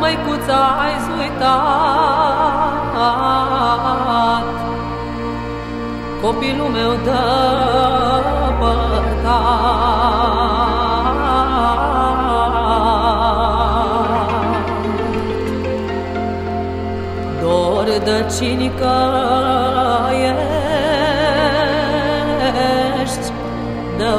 măicuța ai uitat Copilul meu depărtat Dor de cinică ești de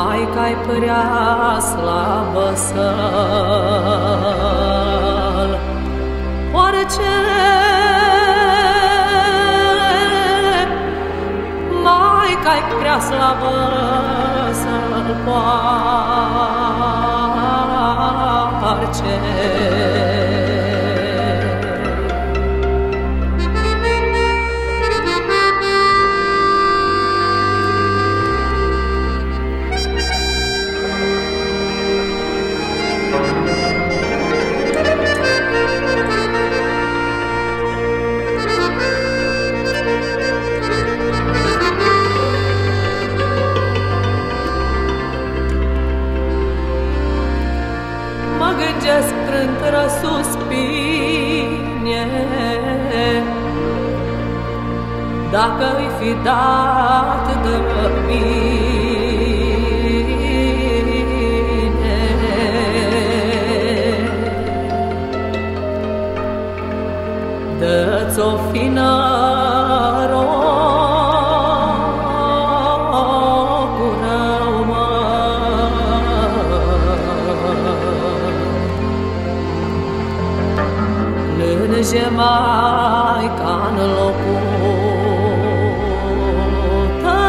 parce mai cai părea slabă să-l. Oarece mai cai prea slabă să-l poarce gândesc trântră suspine. Dacă îi fi dat de mine. Dă-ți-o fină plânge mai ca în locul tău.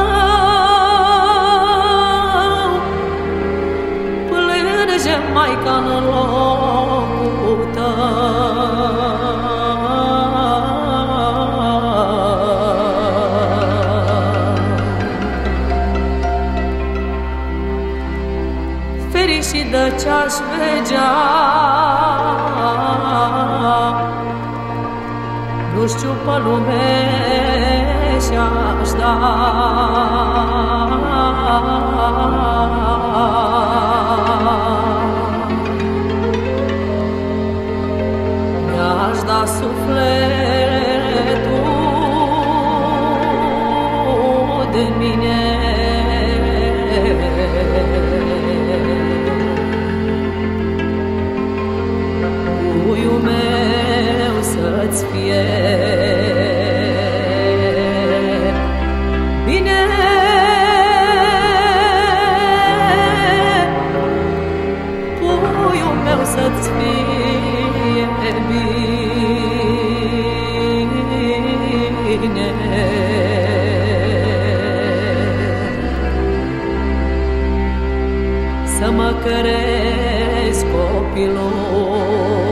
Plânge mai ca în locul tău. Fericit de ce-aș vedea nu știu pe lume și-aș da. Mi-aș da sufletul mă cărezi copilul